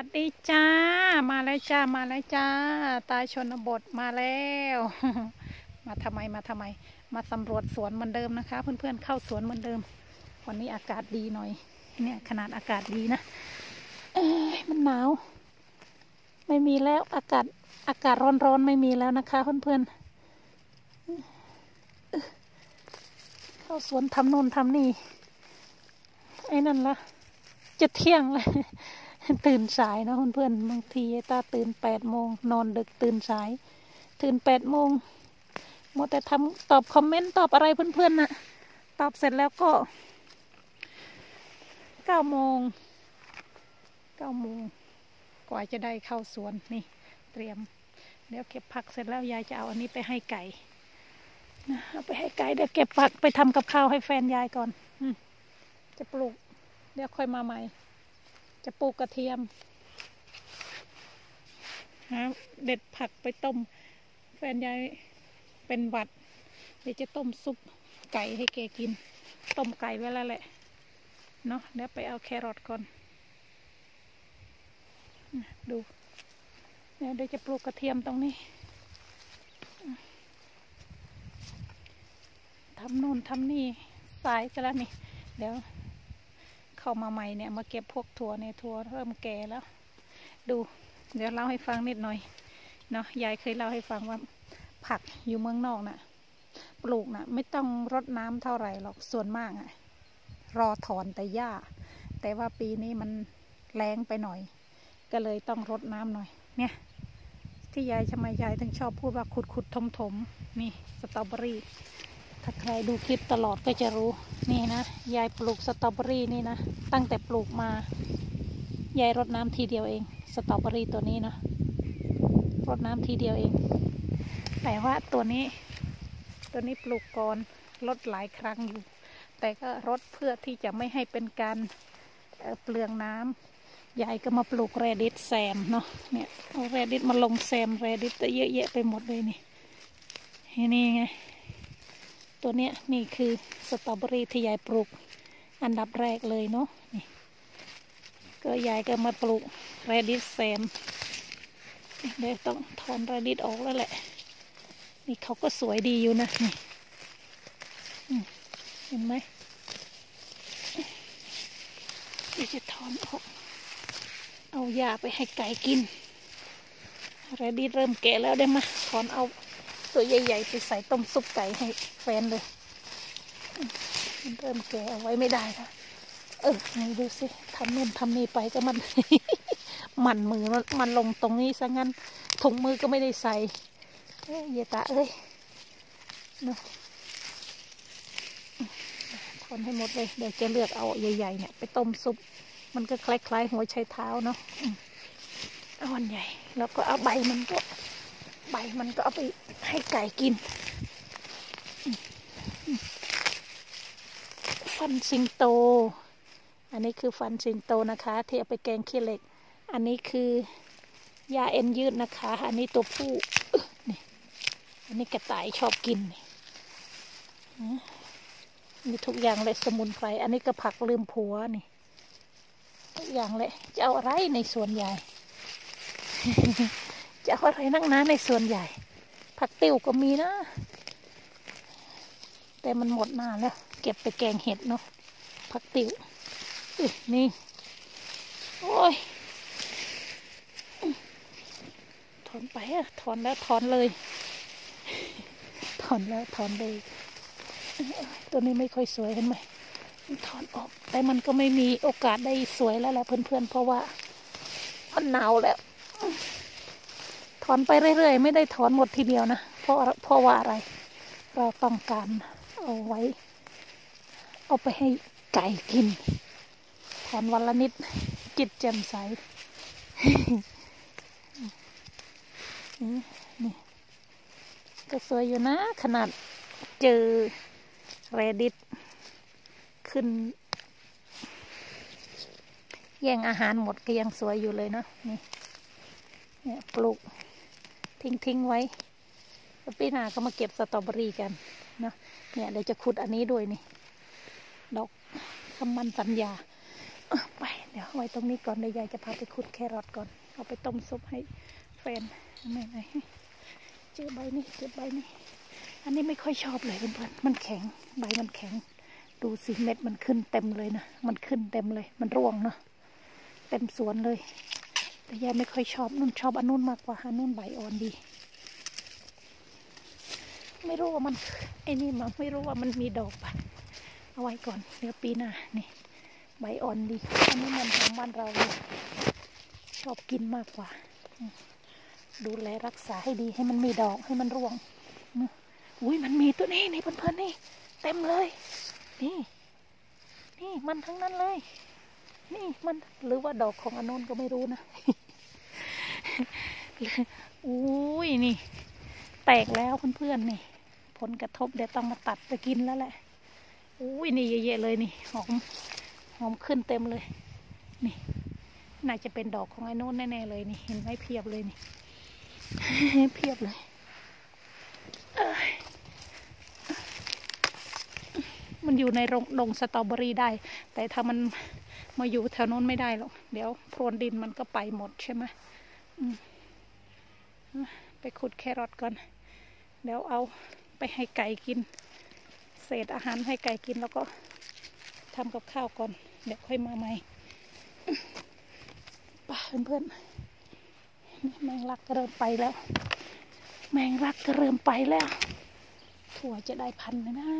วัสดีจ้า มาแล้วจ้า มาแล้วจ้า ตาชนบทมาแล้ว มาทำไมมาทำไม มาสำรวจสวนเหมือนเดิมนะคะ เพื่อนๆเข้าสวนเหมือนเดิม วันนี้อากาศดีหน่อย เนี่ยขนาดอากาศดีนะเอ้ยมันหนาว ไม่มีแล้วอากาศอากาศร้อนๆไม่มีแล้วนะคะเพื่อนๆเข้าสวนทำโน่นทำนี่ไอ้นั่นละจะเที่ยงเลย ตื่นสายนะเพื่อนๆบางทีตาตื่นแปดโมงนอนดึกตื่นสาย ตื่นแปดโมงมัวแต่ทำตอบคอมเมนต์ตอบอะไรเพื่อนๆน่ะ ตอบเสร็จแล้วก็เก้าโมงเก้าโมงกว่าจะได้เข้าสวนนี่ เตรียม เดี๋ยวเก็บผักเสร็จแล้วยายจะเอาอันนี้ไปให้ไก่นะเอาไปให้ไก่เดี๋ยวเก็บผักไปทำกับข้าวให้แฟนยายก่อนอมจะปลูก เดี๋ยวค่อยมาใหม่ จะปลูกกระเทียมหาเด็ดผักไปต้ม แฟนยายเป็นหวัดเดี๋ยวจะต้มซุปไก่ให้แกกิน ต้มไก่ไว้แล้วแหละ เนาะเดี๋ยวไปเอาแครอทก่อน ดูเดี๋ยวเดี๋ยวจะปลูกกระเทียมตรงนี้ทำนู่นทำนี่สายกันแล้วนี่ เดี๋ยว เข้ามาใหม่เนี่ยมาเก็บพวกถั่วเนี่ยถั่วเริ่มแก่แล้ว ดู เดี๋ยวเล่าให้ฟังนิดหน่อยเนาะยายเคยเล่าให้ฟังว่า ผักอยู่เมืองนอกน่ะ ปลูกน่ะ ไม่ต้องรดน้ำเท่าไหร่หรอกส่วนมากอะรอถอนแต่หญ้า แต่ว่าปีนี้มันแรงไปหน่อย ก็เลยต้องรดน้ำหน่อย เนี่ย ที่ยายทำไมยายถึงชอบพูดว่าขุดขุดถมถมนี่สตรอเบอรี่ ถ้าใครดูคลิปตลอดก็จะรู้นี่นะ ยายปลูกสตรอเบอรี่นี่นะ ตั้งแต่ปลูกมา ยายรดน้ำทีเดียวเอง สตรอเบอรี่ตัวนี้นะรดน้ำทีเดียวเอง แต่ว่าตัวนี้ ตัวนี้ปลูกก่อนรดหลายครั้งอยู่ แต่ก็รดเพื่อที่จะไม่ให้เป็นการเปลืองน้ำยายก็มาปลูกแรดิสแซมเนาะเนี่ยเอา radish มาลงแซม radish เยอะแยะไปหมดเลยนี่นี่ไง ตัวเนี้ยนี่คือสตรอเบอรี่ที่ยายปลูก อันดับแรกเลยเนาะนี่ก็ยายก็มาปลูกแรดิสแซมเดี๋ยวต้องถอนแรดิสออกแล้วแหละ นี่เขาก็สวยดีอยู่นะนี่เห็นไหมเดี๋ยวจะถอนออก เอาหญ้าไปให้ไก่กินแรดิสเริ่มแก่แล้วได้ไหมถอนเอา ตัวใหญ่ๆไปใส่ต้มซุปไก่ให้แฟนเลยอืมมันเริ่มแก่เอาไว้ไม่ได้แล้วเออไหนดูสิทำนู่นทำนี่ไปก็มัน มันมือมันลงตรงนี้ซะงั้นถุงมือก็ไม่ได้ใส่เอ้ยตาเอ้ยเนาะทนให้หมดเลย เดี๋ยวจะเลือกเอาใหญ่ๆเนี่ย ไปต้มซุป มันก็คล้ายๆหัวไชเท้าเนาะอืมเอาอันใหญ่ แล้วก็เอาใบมันก็ ใบมันก็เอาไปให้ไก่กิน ฟันสิงโต อันนี้คือฟันสิงโตนะคะ ที่เอาไปแกงขี้เหล็ก อันนี้คือยาเอ็นยืดนะคะ อันนี้ตัวผู้นี่อันนี้กระต่ายชอบกินนี่มีทุกอย่างเลยสมุนไพร อันนี้ก็ผักลืมผัวนี่ ทุกอย่างเลยจะเอาอะไรในสวนใหญ่ จะเอาอะไรนักหนาในส่วนใหญ่ ผักติ้วก็มีนะ แต่มันหมดนานแล้ว เก็บไปแกงเห็ดเนาะผักติ้วนี่ โอ้ยถอนไปอะถอนแล้วถอนเลย ถอนแล้วถอนเลยตัวนี้ไม่ค่อยสวยเห็นไหมถอนออก แต่มันก็ไม่มีโอกาสได้สวยแล้วแหละเพื่อนๆ เพราะว่ามันหนาวแล้ว อนไปเรื่อยๆ ไม่ได้ถอนหมดทีเดียวนะ เพราะเพราะว่าอะไร เราต้องการเอาไว้ เอาไปให้ไก่กิน ถอนวันละนิด จิตแจ่มใส นี่นี่ก็สวยอยู่นะ ขนาดเจอเรดิตขึ้น แย่งอาหารหมดก็ยังสวยอยู่เลยเนาะนี่เนี่ยปลูก ทิ้งทิ้งไว้ปีหน้าก็มาเก็บสตรอเบอรี่กันเนาะเนี่ยเดี๋ยวจะขุดอันนี้ด้วยนี่ ดอกคำมันสัญญาไปเดี๋ยวดี๋ยวไว้ตรงนี้ก่อนเดี๋ยวยายจะพาไปขุดแครอทก่อน เอาไปต้มซุปให้แฟนไม่ไหนเจอใบนี้เจอใบนี้ อันนี้ไม่ค่อยชอบเลยเพื่อนๆมันแข็งใบมันแข็ง ดูสิเม็ดมันขึ้นเต็มเลยนะ มันขึ้นเต็มเลย มันร่วงเนาะเต็มสวนเลย แต่ยายไม่ค่อยชอบนุ่นชอบอันนุ่นมากกว่าอันนุ่นใบอ่อนดี ไม่รู้ว่ามันไอ้นี่มันไม่รู้ว่ามันมีดอกปะเอาไว้ก่อนเดี๋ยวปีหน้านี่ใบอ่อนดีอันนี้มันของบ้านเราเลยชอบกินมากกว่า ดูแลรักษาให้ดีให้มันมีดอกให้มันร่วงอุ้ยมันมีตัวนี้นี่เพื่อนๆนี่ เต็มเลย นี่ นี่มันทั้งนั้นเลย นี่มันหรือว่าดอกของอนนท์ก็ไม่รู้นะอุ้ยนี่ แตกแล้วเพื่อนๆนี่ ผลกระทบเดี๋ยวต้องมาตัดไปกินแล้วแหละอุ้ยนี่เยอะๆเลยนี่หอมหอมขึ้นเต็มเลย นี่ น่าจะเป็นดอกของไอ้โน้นแน่ๆเลยนี่เห็นไหมเพียบเลยนี่เพียบเลยมันอยู่ในรงงสตรอเบอรี่ได้ แต่ถ้ามัน มาอยู่แถวโน้นไม่ได้หรอก เดี๋ยวโพรนดินมันก็ไปหมดใช่ไหมมไปขุดแครอทก่อน เดี๋ยวเอาไปให้ไก่กิน เศษอาหารให้ไก่กินแล้วก็ทำกับข้าวก่อน เดี๋ยวค่อยมาใหม่ป่าเพื่อนๆแมงลักก็เริ่มไปแล้ว แมงลักก็เริ่มไปแล้ว ถั่วจะได้พันไหมนะ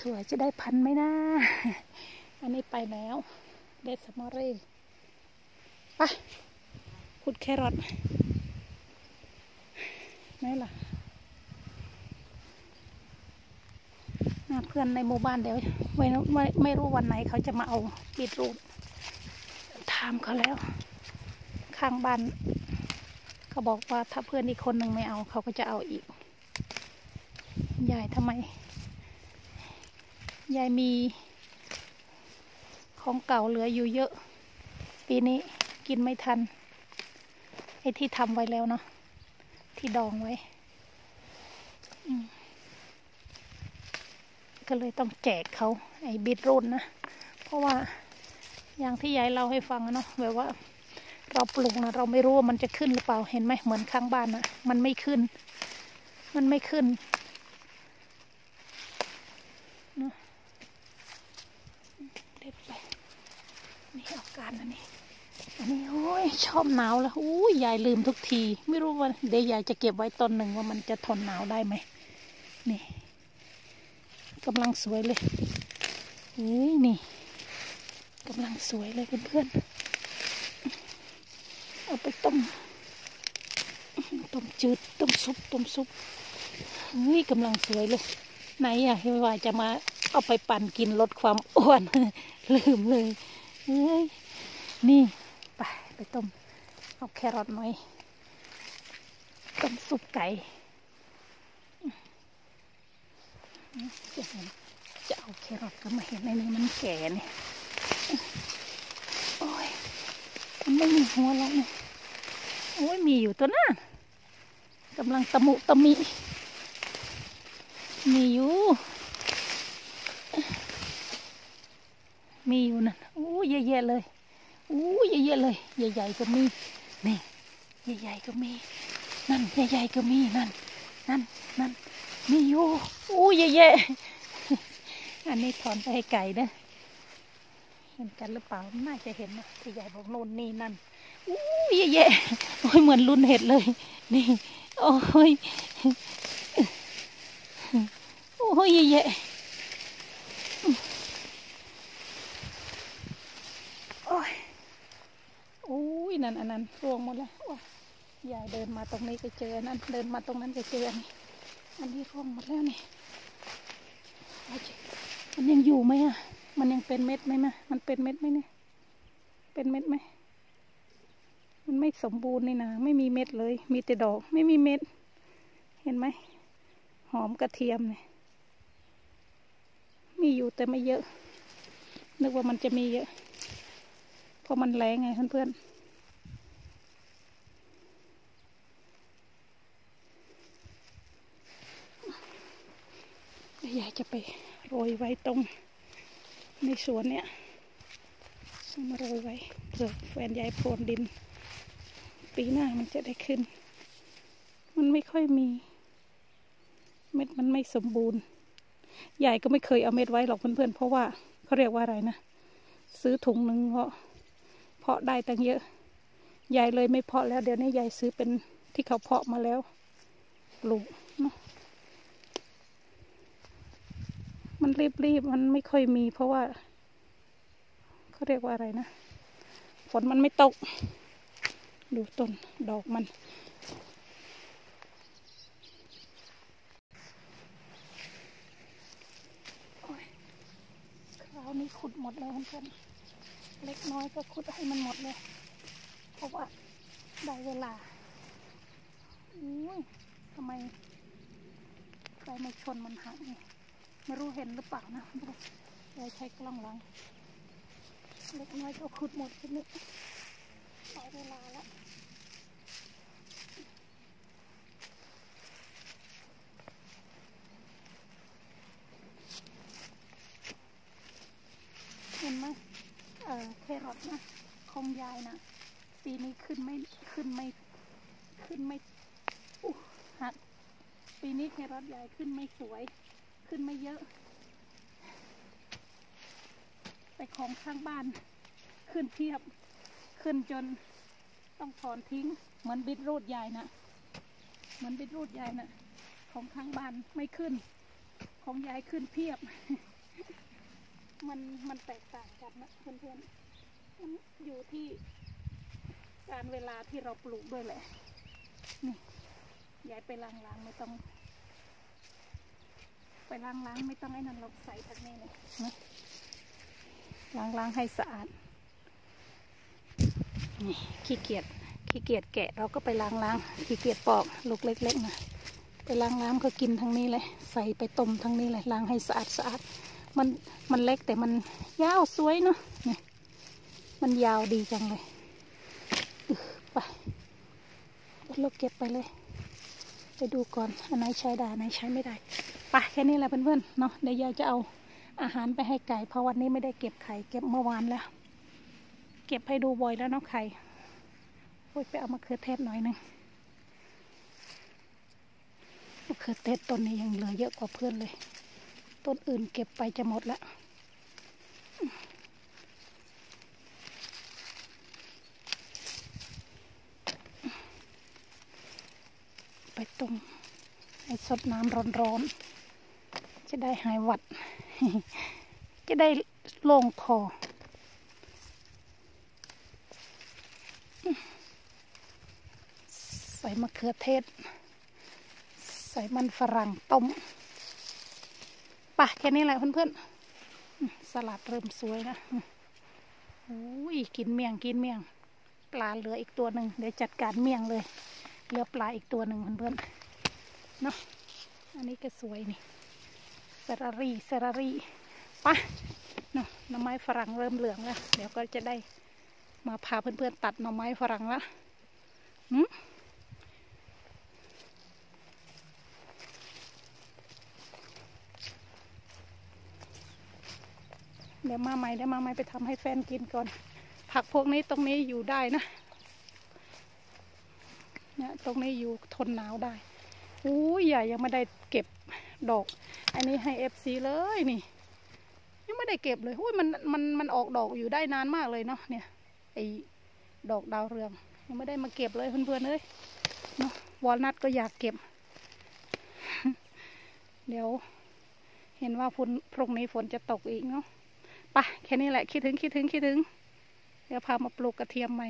ถั่วจะได้พันไหมนะ อันนี้ไปแล้วเดสมอร่ไปขุดแครอทไหนล่ะเพื่อนในหมู่บ้านเดี๋ยวไม่ไม่ไม่รู้วันไหนเขาจะมาเอาบีทรูทถามเขาแล้ว ข้างบ้านเขาบอกว่าถ้าเพื่อนอีกคนหนึ่งไม่เอาเขาก็จะเอาอีกยายทำไมยายมี ของเก่าเหลืออยู่เยอะ ปีนี้กินไม่ทัน ไอ้ที่ทำไว้แล้วเนาะ ที่ดองไว้ ก็เลยต้องแจกเขาไอ้บิดรุ่นนะ เพราะว่าอย่างที่ยายเล่าให้ฟังเนาะแบบว่าเราปลูกนะเราไม่รู้ว่ามันจะขึ้นหรือเปล่าเห็นไหมเหมือนข้างบ้านนะมันไม่ขึ้น มันไม่ขึ้นนะเด็ดไป นี่อาการนะนี่อันนี้โอ้ยชอบหนาวแล้วอู้ยยายลืมทุกที ไม่รู้ว่าเดี๋ยวยายจะเก็บไว้ต้นหนึ่งว่ามันจะทนหนาวได้ไหมนี่กำลังสวยเลยเฮ้ยนี่กำลังสวยเลยเพื่อนๆเอาไปต้มต้มจืดต้มซุปต้มซุปเฮ้ยกำลังสวยเลยไหนอะเฮว่าจะมาเอาไปปั่นกินลดความอ้วนลืมเลย นี่ ไป ไปต้ม เอาแครอทหน่อย ต้มซุปไก่ จะเห็นจะเอาแครอทก็มาเห็นในนี้มันแก่เนี่ยโอ้ย มันไม่มีหัวแล้วเนี่ยโอ้ย มีอยู่ตัวน่ะกำลังตะมุตะมิ มีอยู่ มีอยู่นั่นอู้เยอะๆเลยอู้เยอะๆเลย ใหญ่ๆก็มีนี่ใหญ่ๆก็มี นั่นใหญ่ๆก็มีนั่น นั่นนั่นมีอยู่อู้เยอะๆอันนี้ถอนไปให้ไก่เด้อเห็นกันหรือเปล่าน่าจะเห็นนะที่ใหญ่บอกโน่นนี่นั่นอู้เยอะๆโอ้ยเหมือนรุ่นเห็ดเลย นี่ โอ้ยโอ้ยเยอะโอ้ยโอ้ย นั่นอันนั้นร่วงหมดแล้วโอ้ยยายเดินมาตรงนี้ก็เจอนั่นเดินมาตรงนั้นก็เจอนี่อันนี้ร่วงหมดแล้วนี่มันยังอยู่ไหมอะ มันยังเป็นเม็ดไหมมะมันเป็นเม็ดไหมเนี่ย เป็นเม็ดไหม มันไม่สมบูรณ์นี่นะ ไม่มีเม็ดเลย มีแต่ดอก ไม่มีเม็ด เห็นไหม หอมกระเทียมเนี่ย มีอยู่แต่ไม่เยอะ นึกว่ามันจะมีเยอะ เพราะมันแรงไงเพื่อนๆยาย จะไปโรยไว้ตรงในสวนเนี่ยสเอามาโรยไว้เผื่อแฟนยายโพรวนดิน ปีหน้ามันจะได้ขึ้น มันไม่ค่อยมี เม็ดมันไม่สมบูรณ์ยายก็ไม่เคยเอาเม็ดไว้หรอกเพื่อนๆ เพราะว่าเขาเรียกว่าอะไรนะ ซื้อถุงหนึ่งเพาะเพาะได้ตั้งเยอะยายเลยไม่เพาะแล้วเดี๋ยวนี้ยายซื้อเป็นที่เขาเพาะมาแล้วปลูกเนาะ มันรีบๆ มันไม่ค่อยมี เพราะว่าเขาเรียกว่าอะไรนะ ฝนมันไม่ตก ดูต้นดอกมัน คราวนี้ขุดหมดเลยเพื่อนๆเล็กน้อยก็ขุดให้มันหมดเลย เพราะว่าได้เวลาอุ้ยทำไมไฟไม่ชนมันหักนี่ ไม่รู้เห็นหรือเปล่านะเราใช้กล้องหลัง เล็กน้อยก็ขุดหมดทีนี้ได้เวลาแล้วเห็นไหมเออแครอทนะคงยายนะปีนี้ขึ้นไม่ขึ้นไม่ขึ้นไม่อู้หักปีนี้แครอทยายขึ้นไม่สวย ขึ้นไม่เยอะ แต่ของข้างบ้านขึ้นเทียบ ขึ้นจนต้องถอนทิ้ง เหมือนบิดรูดยายนะเหมือนบิดรูดยายนะของข้างบ้านไม่ขึ้น ของยายขึ้นเพียบ มันมันแตกต่างกันนะเพื่อนๆมันอยู่ที่การเวลาที่เราปลูกด้วยแหละ นี่ยายไปล้างๆไม่ต้อง ไปล้างๆไม่ต้องไอ้นั่นเราใส่ทางนี้เลยนะล้างๆให้สะอาดนี่ขี้เกียจขี้เกียจแกะเราก็ไปล้างๆขี้เกียจปอกลูกเล็กๆนะไปล้างๆก็กินทั้งนี้เลยใส่ไปต้มทั้งนี้เลยล้างให้สะอาดสะอาดมันมันเล็กแต่มันยาวสวยเนาะนี่มันยาวดีจังเลยอึไปเราเก็บไปเลย ไปดูก่อนอันไหนใช้ได้อันไหนใช้ไม่ได้ ไปแค่นี้แหละเพื่อนๆเนาะเดี๋ยวยายจะเอาอาหารไปให้ไก่เพราะวันนี้ไม่ได้เก็บไข่เก็บเมื่อวานแล้ว เก็บให้ดูบ่อยแล้วเนาะไข่โอ้ยไปเอามะเขือเทศหน่อยหนึ่งมะเขือเทศต้นนี้ยังเหลือเยอะกว่าเพื่อนเลย ต้นอื่นเก็บไปจะหมดแล้วไปต้มให้สดน้ำร้อนๆ จะได้หายหวัด จะได้โล่งคอใส่มะเขือเทศ ใส่มันฝรั่งต้มป่ะแค่นี้แหละเพื่อนๆ สลัดเริ่มสวยนะอืมโอ้ยกินเมี่ยงกินเมี่ยง ปลาเหลืออีกตัวหนึ่งเดี๋ยวจัดการเมี่ยงเลย เหลือปลาอีกตัวหนึ่งเพื่อนๆเนาะอันนี้ก็สวยนี่ เซรารีเซรารีป่ะเนาะหน่อไม้ฝรั่งเริ่มเหลืองแล้วเดี๋ยวก็จะได้มาพาเพื่อนๆตัดหน่อไม้ฝรั่งละหืมเดี๋ยวมาใหม่เดี๋ยวมาใหม่ไปทำให้แฟนกินก่อน ผักพวกนี้ตรงนี้อยู่ได้นะเนี่ยตรงนี้อยู่ทนหนาวได้อู้ยใหญ่ยังไม่ได้เก็บ ดอก อันนี้ให้ FC เลยนี่ ยังไม่ได้เก็บเลยอุ้ยมันมันมันออกดอกอยู่ได้นานมากเลยเนาะเนี่ยไอดอกดาวเรือง ยังไม่ได้มาเก็บเลยเพื่อนๆเลยเนาะวอลนัทก็อยากเก็บ เดี๋ยว เห็นว่าฝนพรุ่งนี้ฝนจะตกอีกเนาะไปแค่นี้แหละคิดถึงคิดถึงคิดถึง เดี๋ยวพามาปลูกกระเทียมใหม่